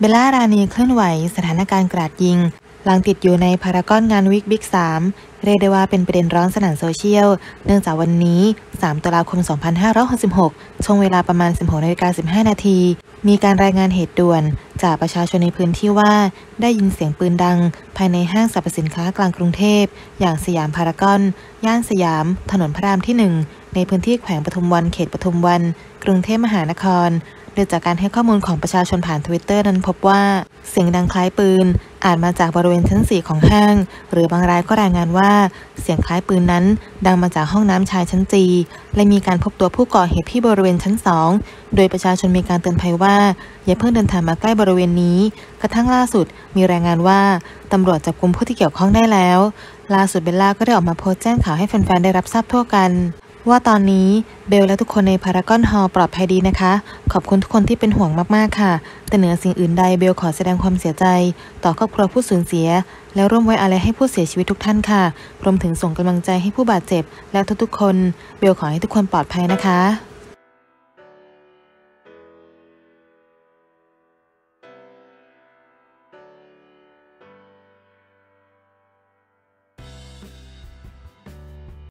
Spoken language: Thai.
เบลล่ารานีเคลื่อนไหวสถานการณ์กราดยิง หลังติดอยู่ในพารากอนงานวิกบิ๊ก3เรียกได้ว่าเป็นประเด็นร้อนสนั่นโซเชียล เนื่องจากวันนี้ 3 ตุลาคม 2566 ช่วงเวลาประมาณ 16นาฬิกา15 นาที มีการรายงานเหตุด่วน จากประชาชนในพื้นที่ว่า ได้ยินเสียงปืนดัง ภายในห้างสรรพสินค้ากลางกรุงเทพ อย่างสยามพารากอน ย่านสยาม ถนนพระรามที่ 1 ในพื้นที่แขวงปทุมวันเขตปทุมวัน กรุงเทพมหานคร โดยจากการให้ข้อมูลของประชาชนผ่านทวิตเตอร์นั้นพบว่า เสียงดังคล้ายปืน อาจมาจากบริเวณชั้น 4 ของห้าง หรือบางรายก็รายงานว่า เสียงคล้ายปืนนั้น ดังมาจากห้องน้ำชายชั้นจีและมีการพบตัวผู้ก่อเหตุที่บริเวณชั้น 2 โดยประชาชนมีการเตือนภัยว่า อย่าเพิ่งเดินทางมาใกล้บริเวณนี้ กระทั่งล่าสุด มีรายงานว่าตำรวจจับกุมผู้ที่เกี่ยวข้องได้แล้วล่าสุดเบลล่าก็ได้ออกมาโพสต์แจ้งข่าวให้แฟนๆได้รับทราบทั่วกัน ว่าตอนนี้เบลและทุกคนในพารากอนฮอลปลอดภัยดีนะคะ ขอบคุณทุกคนที่เป็นห่วงมากๆค่ะ แต่เหนือสิ่งอื่นใดเบลขอแสดงความเสียใจ ต่อครอบครัวผู้สูญเสีย และร่วมไว้อาลัยให้ผู้เสียชีวิตทุกท่านค่ะรวมถึงส่งกำลังใจให้ผู้บาดเจ็บ และทุกๆคน เบลขอให้ทุกคนปลอดภัยนะคะ